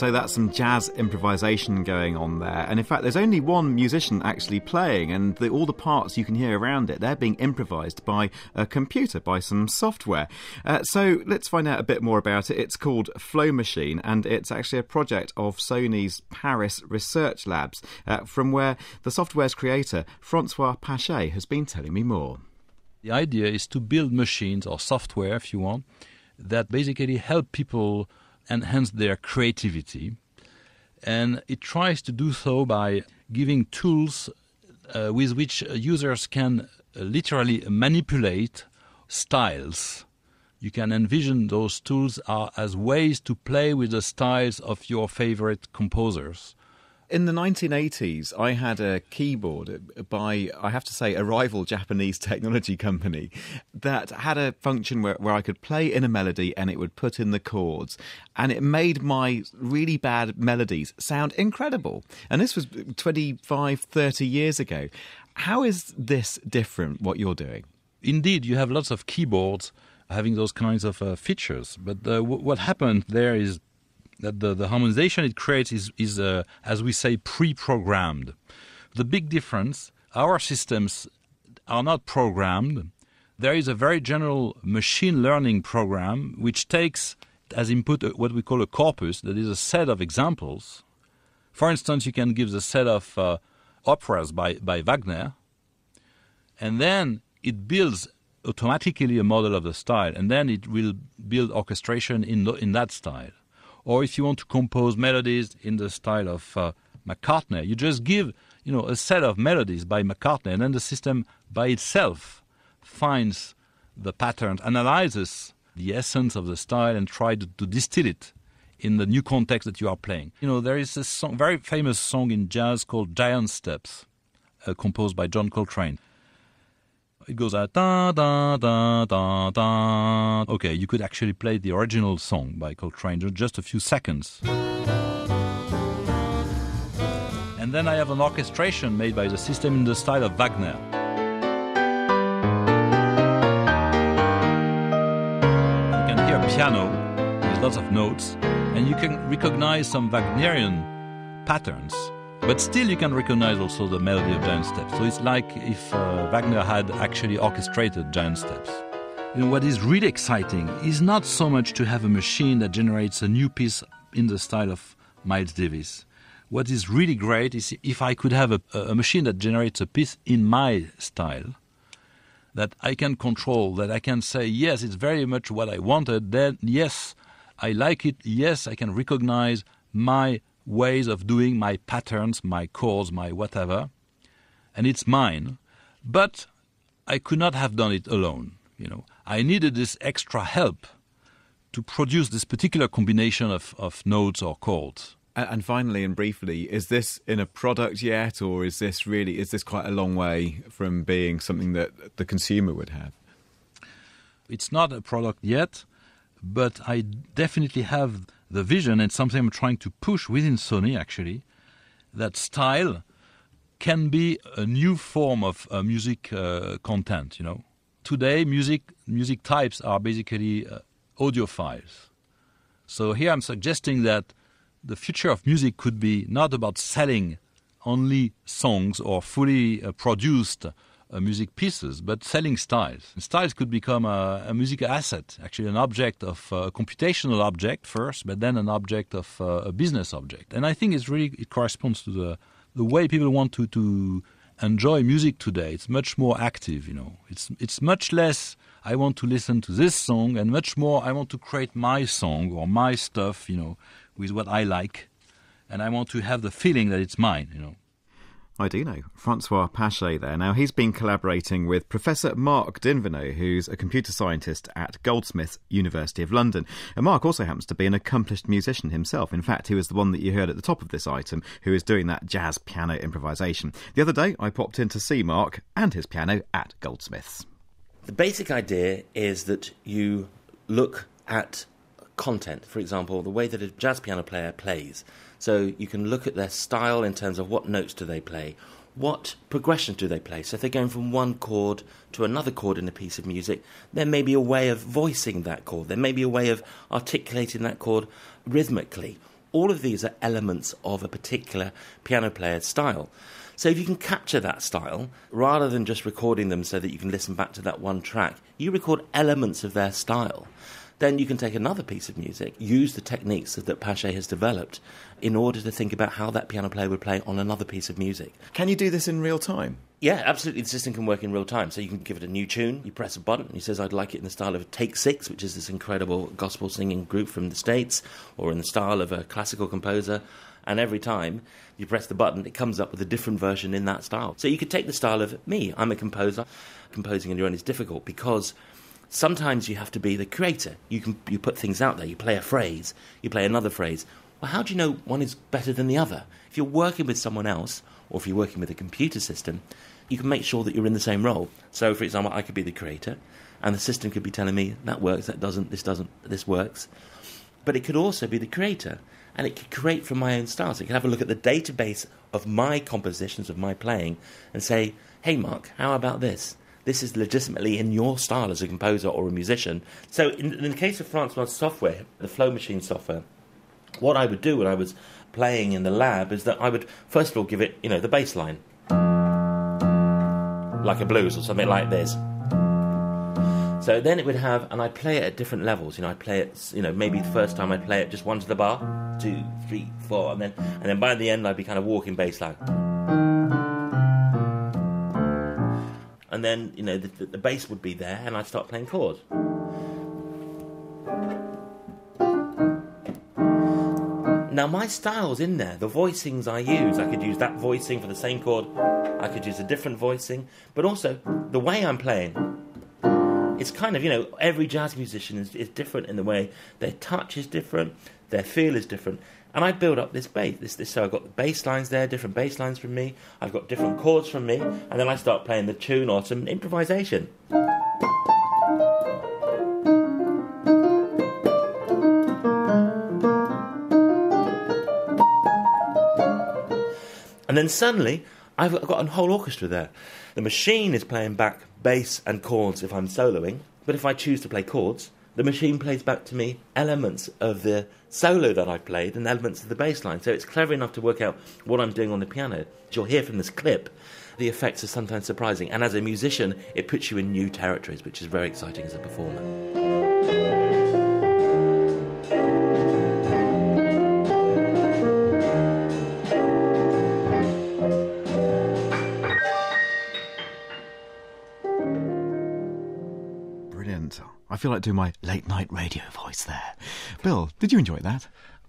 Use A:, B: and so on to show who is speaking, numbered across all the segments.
A: So that's some jazz improvisation going on there. And in fact, there's only one musician actually playing, and the, all the parts you can hear around it, they're being improvised by a computer, by some software. Uh, so let's find out a bit more about it. It's called Flow Machine, and it's actually a project of Sony's Paris Research Labs, uh, from where the software's creator, Francois Pachet, has been telling me more.
B: The idea is to build machines or software, if you want, that basically help people enhance their creativity. And it tries to do so by giving tools uh, with which users can uh, literally manipulate styles. You can envision those tools are as ways to play with the styles of your favorite composers.
A: In the 1980s, I had a keyboard by, I have to say, a rival Japanese technology company that had a function where, where I could play in a melody and it would put in the chords. And it made my really bad melodies sound incredible. And this was 25, 30 years ago. How is this different, what you're doing?
B: Indeed, you have lots of keyboards having those kinds of uh, features. But uh, w- what happened there is that the, the harmonization it creates is, is uh, as we say, pre-programmed. The big difference, our systems are not programmed. There is a very general machine learning program which takes as input what we call a corpus, that is a set of examples. For instance, you can give the set of uh, operas by, by Wagner, and then it builds automatically a model of the style, and then it will build orchestration in, in that style or if you want to compose melodies in the style of uh, McCartney, you just give you know a set of melodies by McCartney, and then the system by itself finds the pattern, analyzes the essence of the style, and try to, to distill it in the new context that you are playing. You know, there is a song, very famous song in jazz called Giant Steps, uh, composed by John Coltrane. It goes out da da da da da. Okay, you could actually play the original song by Coltrane in just a few seconds. And then I have an orchestration made by the system in the style of Wagner. You can hear piano with lots of notes, and you can recognize some Wagnerian patterns but still, you can recognize also the melody of Giant Steps. So it's like if uh, Wagner had actually orchestrated Giant Steps. You know, what is really exciting is not so much to have a machine that generates a new piece in the style of Miles Davis. What is really great is if I could have a, a machine that generates a piece in my style, that I can control, that I can say, yes, it's very much what I wanted, then yes, I like it, yes, I can recognize my ways of doing my patterns, my chords, my whatever, and it's mine. But I could not have done it alone. You know, I needed this extra help to produce this particular combination of, of notes or chords.
A: And finally and briefly, is this in a product yet, or is this really is this quite a long way from being something that the consumer would have?
B: It's not a product yet, but I definitely have the vision and something I'm trying to push within Sony actually that style can be a new form of uh, music uh, content. You know, today music music types are basically uh, audio files. So here I'm suggesting that the future of music could be not about selling only songs or fully uh, produced music pieces, but selling styles. Styles could become a, a music asset, actually an object of uh, a computational object first, but then an object of uh, a business object. And I think it's really it corresponds to the the way people want to to enjoy music today. It's much more active, you know. It's it's much less I want to listen to this song and much more I want to create my song or my stuff, you know, with what I like. And I want to have the feeling that it's mine, you know.
A: I do know. Francois Pachet there. Now, he's been collaborating with Professor Mark d'Inverno, who's a computer scientist at Goldsmiths, University of London. And Mark also happens to be an accomplished musician himself. In fact, he was the one that you heard at the top of this item who is doing that jazz piano improvisation. The other day, I popped in to see Mark and his piano at Goldsmiths.
C: The basic idea is that you look at content, for example, the way that a jazz piano player plays. So you can look at their style in terms of what notes do they play, what progressions do they play. So if they're going from one chord to another chord in a piece of music, there may be a way of voicing that chord. There may be a way of articulating that chord rhythmically. All of these are elements of a particular piano player's style. So if you can capture that style, rather than just recording them so that you can listen back to that one track, you record elements of their style. Then you can take another piece of music, use the techniques that Pachet has developed in order to think about how that piano player would play on another piece of music.
A: Can you do this in real time?
C: Yeah, absolutely. The system can work in real time. So you can give it a new tune, you press a button, and he says, I'd like it in the style of Take Six, which is this incredible gospel singing group from the States, or in the style of a classical composer. And every time you press the button, it comes up with a different version in that style. So you could take the style of me, I'm a composer. Composing on your own is difficult because sometimes you have to be the creator. You can you put things out there. You play a phrase, you play another phrase. Well, how do you know one is better than the other? If you're working with someone else, or if you're working with a computer system, you can make sure that you're in the same role. So, for example, I could be the creator, and the system could be telling me that works, that doesn't, this doesn't, this works. But it could also be the creator, and it could create from my own. So it could have a look at the database of my compositions, of my playing, and say, hey, Mark, how about this? This is legitimately in your style as a composer or a musician. So, in, in the case of Francois' software, the Flow Machine software, what I would do when I was playing in the lab is that I would first of all give it, you know, the bass line, like a blues or something like this. So then it would have, and I'd play it at different levels. You know, I'd play it, you know, maybe the first time I'd play it just one to the bar, two, three, four, and then, and then by the end I'd be kind of walking bass line. And then, you know, the, the, bass would be there, and I'd start playing chords. Now my style's in there. The voicings I use, I could use that voicing for the same chord. I could use a different voicing, but also the way I'm playing. It's kind of you know every jazz musician is, is different in the way their touch is different, their feel is different, and I build up this bass. This, this so I've got the bass lines there, different bass lines from me. I've got different chords from me, and then I start playing the tune or some improvisation. And then suddenly, I've got a whole orchestra there. The machine is playing back bass and chords if I'm soloing, but if I choose to play chords, the machine plays back to me elements of the solo that I've played and elements of the bass line. So it's clever enough to work out what I'm doing on the piano. As You'll hear from this clip, the effects are sometimes surprising. And as a musician, it puts you in new territories, which is very exciting as a performer.
A: I feel like doing my late night radio voice there. Bill, did you enjoy that?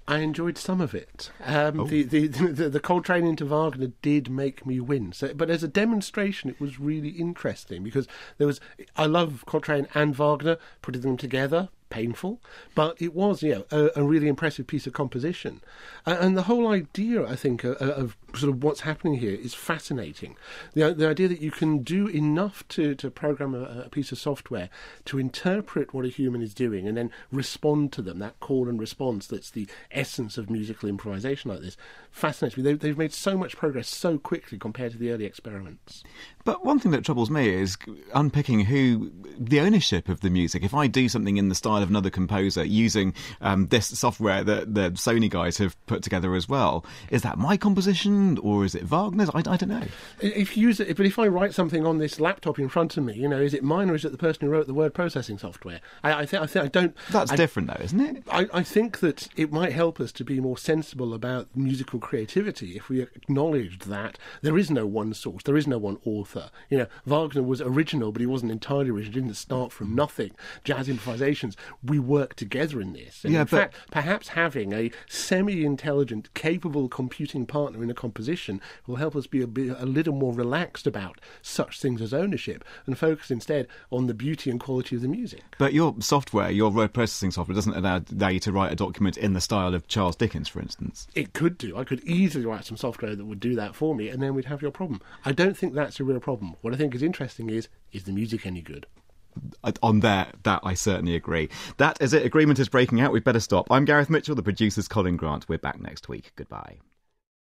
D: I enjoyed some of it. Um,
A: Oh.
D: the, the, the the Coltrane into Wagner did make me win. So, but as a demonstration, it was really interesting because there was. I love Coltrane and Wagner putting them together. Painful, but it was, you know, a, a really impressive piece of composition, uh, and the whole idea, I think, uh, of sort of what's happening here is fascinating. The, the idea that you can do enough to, to program a, a piece of software to interpret what a human is doing and then respond to them, that call and response that's the essence of musical improvisation like this, fascinates me. They, they've made so much progress so quickly compared to the early experiments.
A: But one thing that troubles me is unpicking who the ownership of the music. If I do something in the style of another composer using um, this software that the Sony guys have put together as well, is that my composition or is it Wagner's? I, I don't know.
D: If you use it, but if I write something on this laptop in front of me, you know, is it mine or is it the person who wrote the word processing software? I, I think I think I don't.
A: That's
D: I,
A: different though, isn't it?
D: I, I think that it might help us to be more sensible about musical creativity if we acknowledged that there is no one source, there is no one author. You know, Wagner was original, but he wasn't entirely original. He didn't start from nothing. Jazz improvisations, we work together in this. And
A: Yeah,
D: in
A: but-
D: fact, perhaps having a semi-intelligent, capable computing partner in a composition will help us be a, bit, a little more relaxed about such things as ownership and focus instead on the beauty and quality of the music.
A: But your software, your word processing software, doesn't allow, allow you to write a document in the style of Charles Dickens, for instance.
D: It could do. I could easily write some software that would do that for me, and then we'd have your problem. I don't think that's a real problem. What I think is interesting is is the music any good?
A: On there, that I certainly agree. That is it. Agreement is breaking out. We'd better stop. I'm Gareth Mitchell. The producer's Colin Grant. We're back next week. Goodbye.